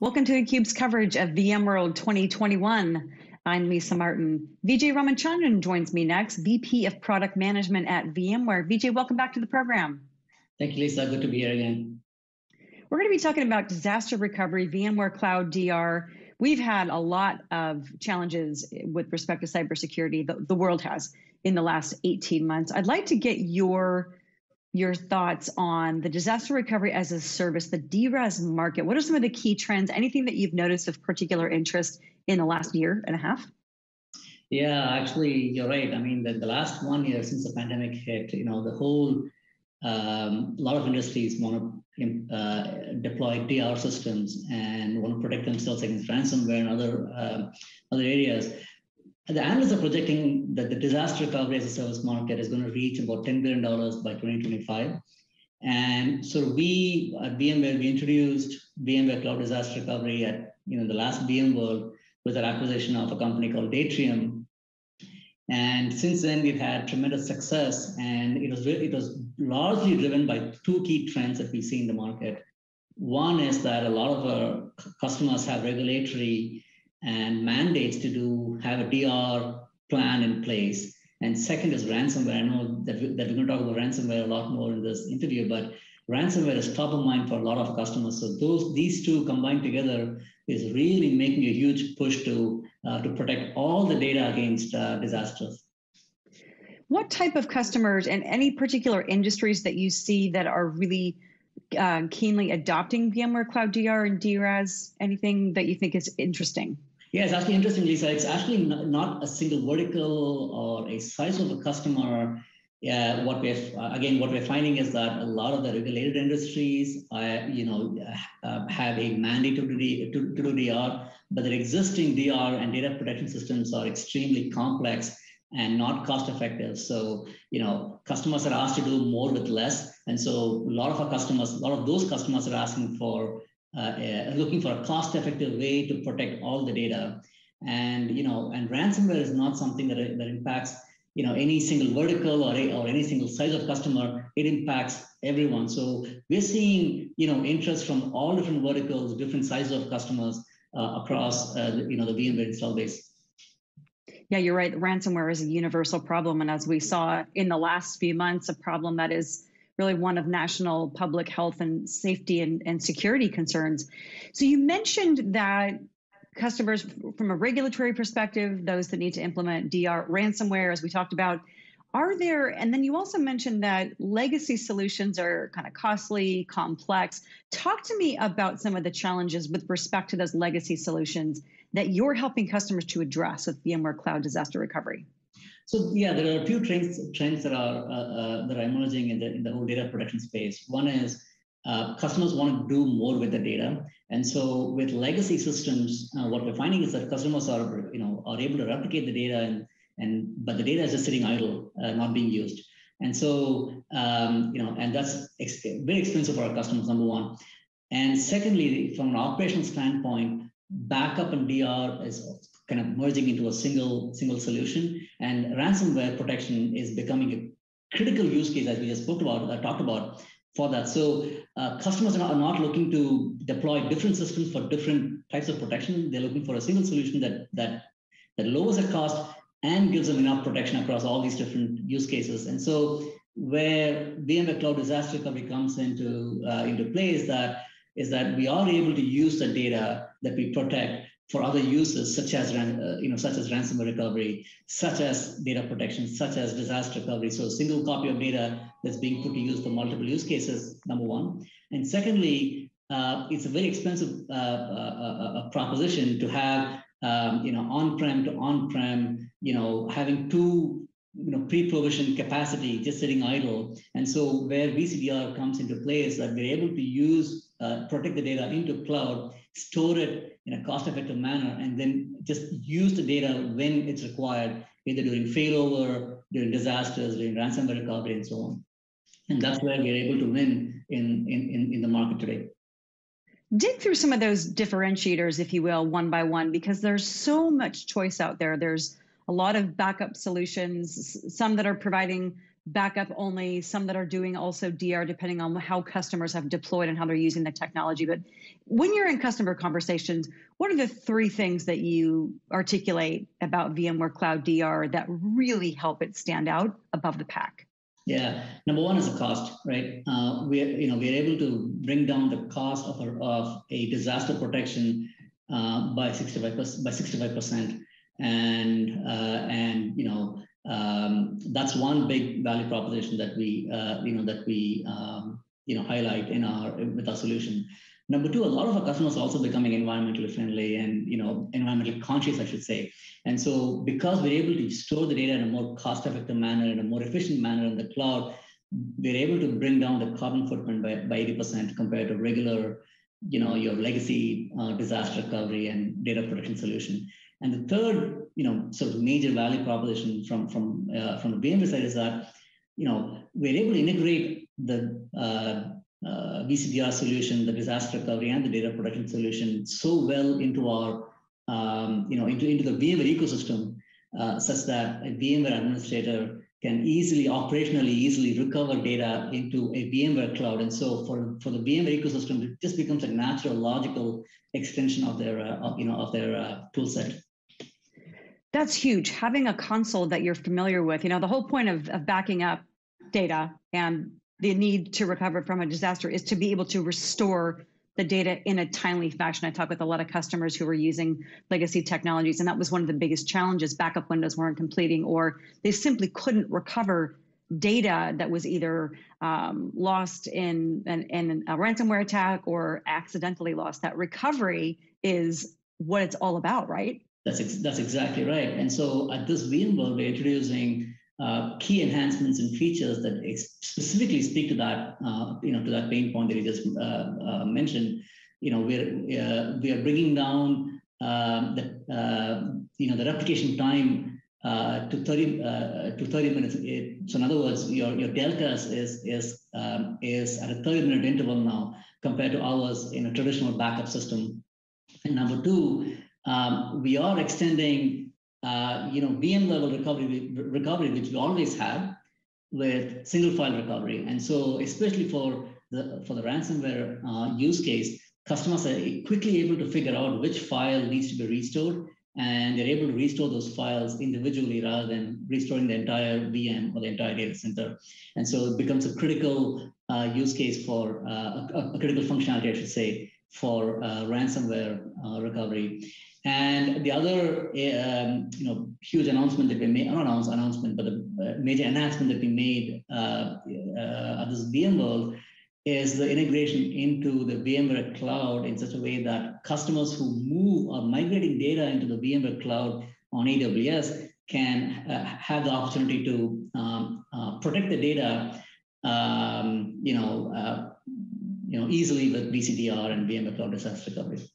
Welcome to theCUBE's coverage of VMworld 2021. I'm Lisa Martin. Vijay Ramachandran joins me next, VP of Product Management at VMware. Vijay, welcome back to the program. Thank you, Lisa. Good to be here again. We're going to be talking about disaster recovery, VMware Cloud DR. We've had a lot of challenges with respect to cybersecurity, the, the world has, in the last 18 months. I'd like to get your your thoughts on the disaster recovery as a service, the DRaaS market. What are some of the key trends? Anything that you've noticed of particular interest in the last year and a half? Yeah, actually, you're right. I mean, the, the last one year since the pandemic hit, you know, the whole, um, a lot of industries want to uh, deploy DR systems and want to protect themselves against ransomware and other uh, other areas the analysts are projecting that the disaster recovery as a service market is going to reach about $10 billion by 2025. And so we at VMware, we introduced VMware Cloud Disaster Recovery at you know the last VMworld with our acquisition of a company called Datrium. And since then, we've had tremendous success, and it was it was largely driven by two key trends that we see in the market. One is that a lot of our customers have regulatory and mandates to do have a DR plan in place. And second is ransomware. I know that, we, that we're going to talk about ransomware a lot more in this interview, but ransomware is top of mind for a lot of customers. So those these two combined together is really making a huge push to uh, to protect all the data against uh, disasters. What type of customers and any particular industries that you see that are really uh, keenly adopting VMware Cloud DR and DRaaS? Anything that you think is interesting? It's actually interesting, Lisa. It's actually not a single vertical or a size of a customer. Yeah, what we're uh, again, what we're finding is that a lot of the regulated industries, uh, you know, uh, have a mandate to do, to, to do DR, but their existing DR and data protection systems are extremely complex and not cost effective. So, you know, customers are asked to do more with less. And so a lot of our customers, a lot of those customers are asking for uh, uh, looking for a cost-effective way to protect all the data. And you know, and ransomware is not something that, that impacts you know any single vertical or, or any single size of customer. It impacts everyone. So we're seeing you know interest from all different verticals, different sizes of customers uh, across uh, you know the VMware install base. Yeah, you're right. Ransomware is a universal problem, and as we saw in the last few months, a problem that is really one of national public health and safety and, and security concerns. So you mentioned that customers from a regulatory perspective, those that need to implement DR ransomware, as we talked about, are there, and then you also mentioned that legacy solutions are kind of costly, complex. Talk to me about some of the challenges with respect to those legacy solutions that you're helping customers to address with VMware Cloud Disaster Recovery. So yeah, there are a few trends trends that are uh, uh, that are emerging in the in the whole data protection space. One is uh, customers want to do more with the data, and so with legacy systems, uh, what we're finding is that customers are you know are able to replicate the data, and and but the data is just sitting idle, uh, not being used. And so um, you know, and that's ex- very expensive for our customers. Number one, and secondly, from an operational standpoint, backup and DR is kind of merging into a single single solution. And ransomware protection is becoming a critical use case, as we just spoke about, uh, talked about for that. So uh, customers are not, looking to deploy different systems for different types of protection. They're looking for a single solution that that that lowers the cost and gives them enough protection across all these different use cases. And so where VMware Cloud Disaster Recovery comes into uh, into play is that is that we are able to use the data that we protect for other uses, such as uh, you know, such as ransomware recovery, such as data protection, such as disaster recovery. So a single copy of data that's being put to use for multiple use cases. Number one, and secondly, uh, it's a very expensive uh, uh, uh proposition to have um, you know on-prem to on-prem, you know, having two you know pre-provisioned capacity just sitting idle. And so where VCDR comes into play is that we're able to use uh, protect the data into cloud, store it in a cost-effective manner, and then just use the data when it's required, either during failover, during disasters, during ransomware recovery, and so on. And that's where we're able to win in, in, in the market today. Dig through some of those differentiators, if you will, one by one, because there's so much choice out there. There's a lot of backup solutions, some that are providing backup only, some that are doing also DR, depending on how customers have deployed and how they're using the technology. But when you're in customer conversations, what are the three things that you articulate about VMware Cloud DR that really help it stand out above the pack? Yeah, number one is the cost, right? Uh, we're you know we're able to bring down the cost of a, of a disaster protection uh, by 65 by 65 percent, and uh, and you know um, that's one big value proposition that we uh, you know that we um, you know highlight in our with our solution. Number two, a lot of our customers are also becoming environmentally friendly and you know environmentally conscious, I should say. And so because we're able to store the data in a more cost-effective manner, in a more efficient manner in the cloud, we're able to bring down the carbon footprint by, by 80% compared to regular, you know, your legacy uh, disaster recovery and data protection solution. And the third, you know, sort of major value proposition from from uh, from the VMware side is that, you know, we're able to integrate the uh, uh, VCDR solution, the disaster recovery, and the data protection solution so well into our, um, you know, into, into the VMware ecosystem, uh, such that a VMware administrator can easily, operationally easily recover data into a VMware cloud. And so for, for the VMware ecosystem, it just becomes a natural, logical extension of their, uh, of, you know, of their uh, tool set. That's huge. Having a console that you're familiar with, you know, the whole point of, of backing up data and the need to recover from a disaster is to be able to restore the data in a timely fashion. I talk with a lot of customers who were using legacy technologies, and that was one of the biggest challenges. Backup windows weren't completing, or they simply couldn't recover data that was either um, lost in, in, in a ransomware attack or accidentally lost. That recovery is what it's all about, right? That's ex- that's exactly right. And so at this VMworld, we're introducing uh, key enhancements and features that specifically speak to that, uh, you know, to that pain point that you just uh, uh mentioned. You know, we're uh, we are bringing down um, the you know the replication time to 30 to 30 minutes. It, so in other words, your your deltas is is um, is at a 30 minute interval now compared to hours in a traditional backup system. And number two, um, we are extending uh, you know, VM level recovery, recovery, which we always have with single file recovery. And so, especially for the for the ransomware uh, use case, customers are quickly able to figure out which file needs to be restored, and they're able to restore those files individually rather than restoring the entire VM or the entire data center. And so, it becomes a critical uh, use case for uh, a, a, critical functionality, I should say, for uh, ransomware uh, recovery. And the other, um, you know, huge announcement that we made, not announce, announcement, but the major announcement that we made uh, uh, at this VMworld is the integration into the VMware cloud in such a way that customers who move or migrating data into the VMware cloud on AWS can uh, have the opportunity to um, uh, protect the data, um, you know, uh, you know, easily with VCDR and VMware Cloud Disaster Recovery.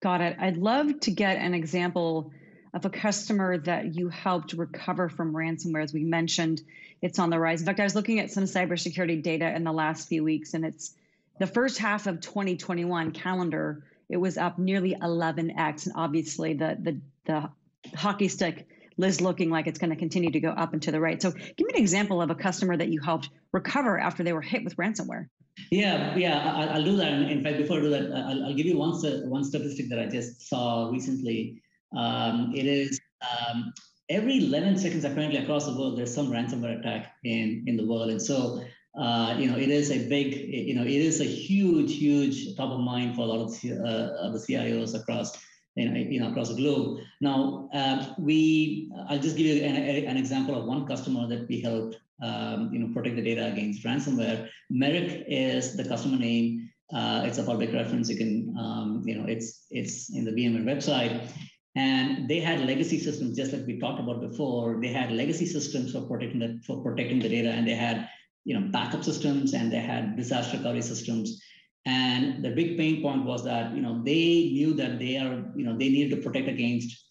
Got it. I'd love to get an example of a customer that you helped recover from ransomware. As we mentioned, it's on the rise. In fact, I was looking at some cybersecurity data in the last few weeks, and it's the first half of 2021 calendar. It was up nearly 11x, and obviously the the the hockey stick is looking like it's going to continue to go up and to the right. So, give me an example of a customer that you helped recover after they were hit with ransomware. Yeah, yeah, I'll, I'll do that. In fact, before I do that, I'll, I'll give you one one statistic that I just saw recently. Um, it is um, every 11 seconds, apparently across the world, there's some ransomware attack in in the world, and so uh, you know it is a big, you know, it is a huge, huge top of mind for a lot of, uh, of the CIOs across you know, across the globe. Now, uh, we, I'll just give you an, an, example of one customer that we helped um, you know, protect the data against ransomware. Merrick is the customer name. Uh, it's a public reference. You can, um, you know, it's it's in the VMware website. And they had legacy systems, just like we talked about before. They had legacy systems for protecting the for protecting the data, and they had, you know, backup systems, and they had disaster recovery systems. And the big pain point was that, you know, they knew that they are, you know, they needed to protect against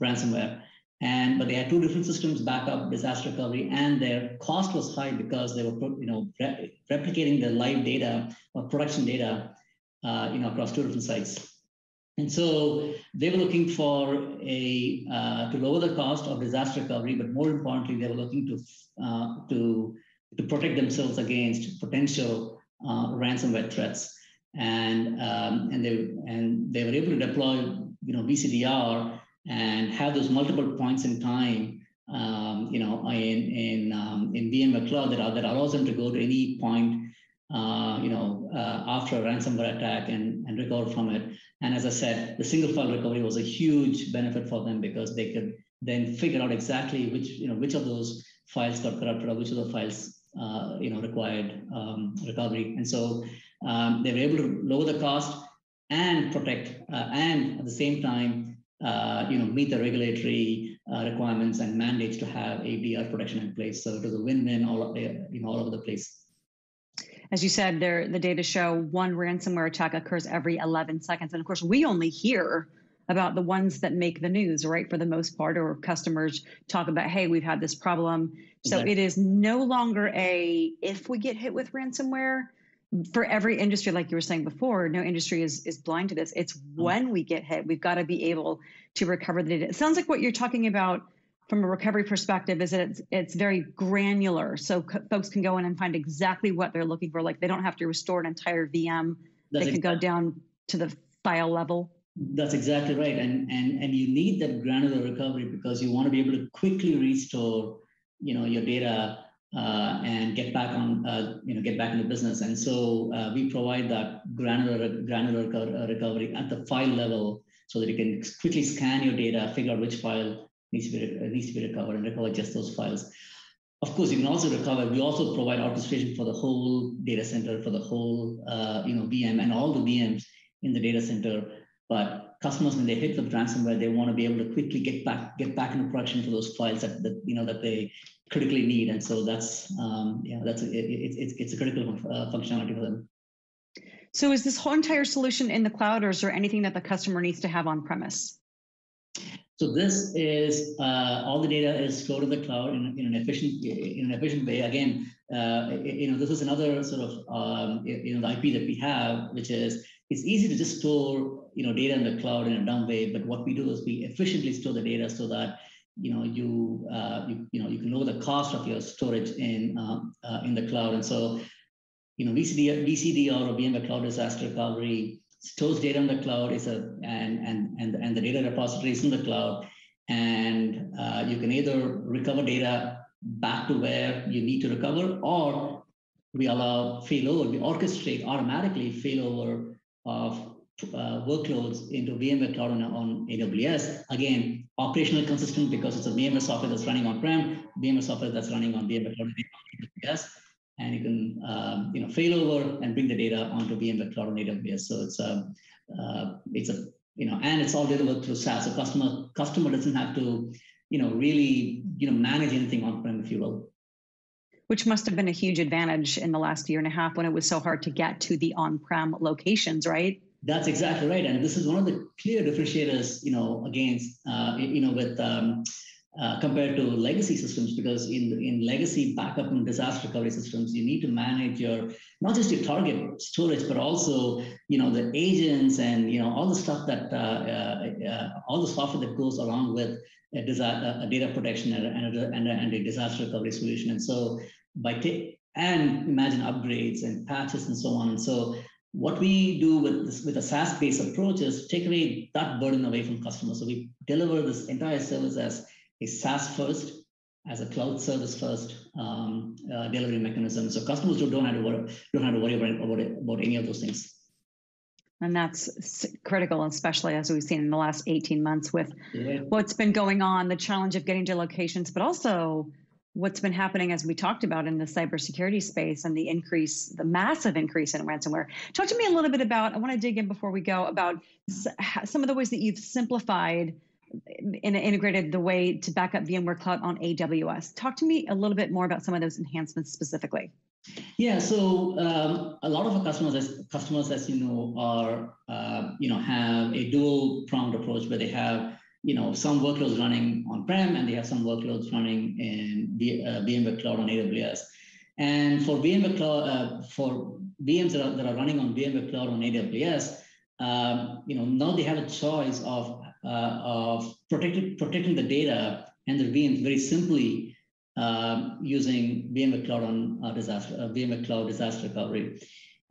ransomware and but they had two different systems backup disaster recovery and their cost was high because they were you know re- replicating the live data or production data uh, you know across two different sites And so they were looking for a uh, to lower the cost of disaster recovery, but more importantly, they were looking to uh, to to protect themselves against potential uh, ransomware threats. And um, and they and they were able to deploy you know VCDR and have those multiple points in time um, you know in in um, in VMware Cloud that, are, that allows them to go to any point uh, you know, uh, after a ransomware attack and, and recover from it. And as I said, the single file recovery was a huge benefit for them because they could then figure out exactly which, you know, which of those files got corrupted or which of the files, uh, you know, required um, recovery. And so um, they were able to lower the cost and protect, uh, and at the same time, uh, you know, meet the regulatory uh, requirements and mandates to have a DR protection in place. So it was a win-win all, you know, all over the place as you said, there the data show one ransomware attack occurs every 11 seconds, and of course, we only hear about the ones that make the news, right? For the most part, or customers talk about, hey, we've had this problem. So it is no longer a if we get hit with ransomware for every industry, like you were saying before, no industry is is blind to this. It's mm-hmm. when we get hit, we've got to be able to recover the data. It sounds like what you're talking about from a recovery perspective is that it's it's very granular so c- folks can go in and find exactly what they're looking for like they don't have to restore an entire vm that's they can exactly. go down to the file level that's exactly right and and and you need that granular recovery because you want to be able to quickly restore you know your data uh, and get back on uh, you know get back into business and so uh, we provide that granular granular uh, recovery at the file level so that you can quickly scan your data figure out which file needs to be needs to be recovered and recover just those files. Of course, you can also recover. We also provide orchestration for the whole data center, for the whole uh, you know VM and all the VMs in the data center. But customers, when they hit the ransomware, they want to be able to quickly get back get back into production for those files that, that you know that they critically need. And so that's um, yeah, that's a, it, it, it's it's a critical uh, functionality for them. So is this whole entire solution in the cloud, or is there anything that the customer needs to have on premise? So this is uh, all the data is stored in the cloud in, in an efficient in an efficient way. Again, uh, you know this is another sort of um, you know the IP that we have, which is it's easy to just store you know data in the cloud in a dumb way. But what we do is we efficiently store the data so that you know you uh, you, you know you can lower the cost of your storage in uh, uh, in the cloud. And so you know VCD VCDR or VMware Cloud Disaster Recovery stores data in the cloud is a and and and, and the data repository is in the cloud and uh, you can either recover data back to where you need to recover or we allow failover we orchestrate automatically failover of uh, workloads into VMware Cloud on, on, AWS. Again, operational consistent because it's a VMware software that's running on-prem, VMware software that's running on VMware Cloud on AWS and you can um, you know fail over and bring the data onto VMware Cloud on AWS. So it's a uh, it's a you know and it's all delivered through SaaS. So customer customer doesn't have to you know really you know manage anything on prem, if you will. Which must have been a huge advantage in the last year and a half when it was so hard to get to the on-prem locations, right? That's exactly right, and this is one of the clear differentiators, you know, against uh, you know with um, uh, compared to legacy systems because in in legacy backup and disaster recovery systems you need to manage your not just your target storage but also you know the agents and you know all the stuff that uh, uh, uh all the software that goes along with a, a data protection and a, and, a, and a disaster recovery solution. And so by t- and imagine upgrades and patches and so on. And so what we do with this with a SaaS based approach is take away that burden away from customers so we deliver this entire service as a SaaS first, as a cloud service first um, uh, delivery mechanism. So customers don't have to worry, don't have to worry about, about, about any of those things. And that's critical, especially as we've seen in the last 18 months with yeah. what's been going on, the challenge of getting to locations, but also what's been happening as we talked about in the cybersecurity space and the increase, the massive increase in ransomware. Talk to me a little bit about, I want to dig in before we go, about some of the ways that you've simplified and integrated the way to back up VMware Cloud on AWS. Talk to me a little bit more about some of those enhancements specifically. Yeah, so um, a lot of our customers, as customers, as you know, are uh, you know have a dual pronged approach where they have you know some workloads running on prem and they have some workloads running in v, uh, VMware Cloud on AWS. And for VMware Cloud, uh, for VMs that are, that are running on VMware Cloud on AWS, um, you know, now they have a choice of uh, of protecting protecting the data and the VMs very simply uh, using VMware Cloud on uh, disaster, uh, VMware Cloud disaster recovery.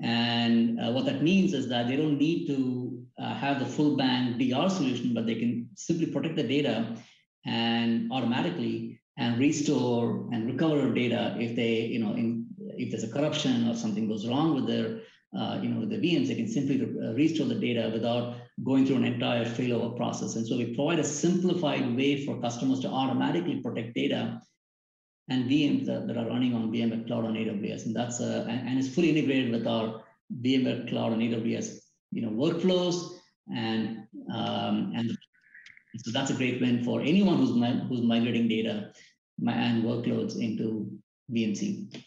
And uh, what that means is that they don't need to uh, have the full bang DR solution, but they can simply protect the data and automatically and restore and recover data if they, you know, in, if there's a corruption or something goes wrong with their, uh, you know, with the VMs, they can simply re restore the data without going through an entire failover process. And so we provide a simplified way for customers to automatically protect data and VMs that, that are running on VMware Cloud on AWS. And that's a, and, and it's fully integrated with our VMware Cloud on AWS, you know, workflows and um, and so that's a great win for anyone who's who's migrating data and workloads into VMC.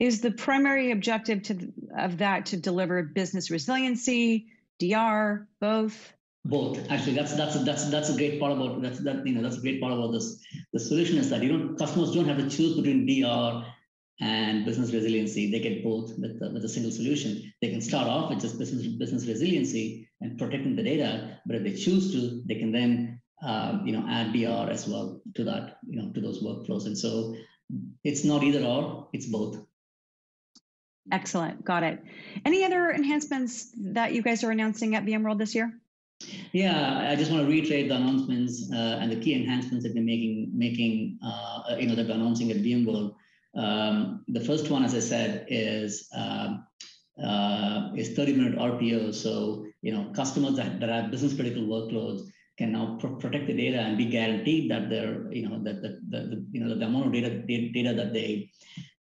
Is the primary objective to, of that to deliver business resiliency, DR, both? both actually that's that's a, that's that's a great part about that's that you know that's a great part about this the solution is that you don't customers don't have to choose between dr and business resiliency they get both with, with a single solution. They can start off with just business business resiliency and protecting the data but if they choose to they can then uh, you know add dr as well to that you know to those workflows. And so it's not either or it's both. Excellent. Got it. Any other enhancements that you guys are announcing at vmworld this year? Yeah, I just want to reiterate the announcements uh, and the key enhancements that we're making, making uh, you know, that we're announcing at VMworld. Um, the first one, as I said, is um, uh, is 30 minute RPO. So you know, customers that, that have business critical workloads can now pr- protect the data and be guaranteed that they're you know that the, the, the you know the amount of data data that they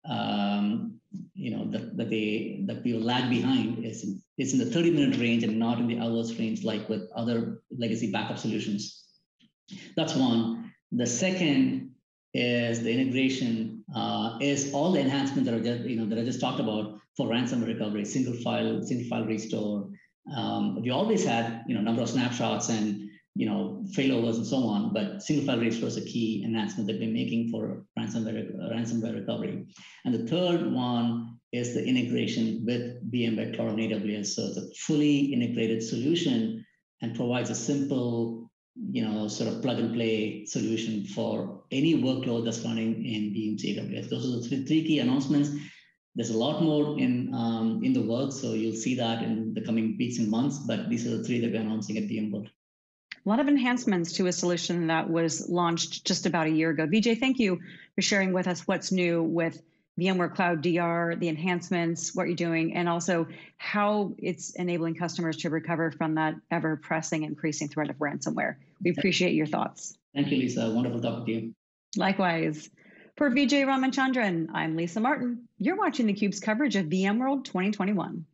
um, you know that, that they that we lag behind is in, is in the 30 minute range and not in the hours range like with other legacy backup solutions. That's one. The second is the integration uh, is all the enhancements that are just you know that I just talked about for ransomware recovery, single file, single file restore. Um, we always had you know number of snapshots and you know, failovers and so on, but single file restore is a key enhancement that we're making for ransomware, ransomware recovery. And the third one is the integration with VMware Cloud on AWS. So it's a fully integrated solution and provides a simple, you know, sort of plug and play solution for any workload that's running in VMC AWS. Those are the three, three key announcements. There's a lot more in um, in the works, so you'll see that in the coming weeks and months. But these are the three that we're announcing at VMworld a lot of enhancements to a solution that was launched just about a year ago. Vijay, thank you for sharing with us what's new with VMware Cloud DR, the enhancements, what you're doing, and also how it's enabling customers to recover from that ever pressing, increasing threat of ransomware. We appreciate your thoughts. Thank you, Lisa. Wonderful talking to you. Likewise. For Vijay Ramachandran, I'm Lisa Martin. You're watching theCUBE's coverage of VMworld 2021.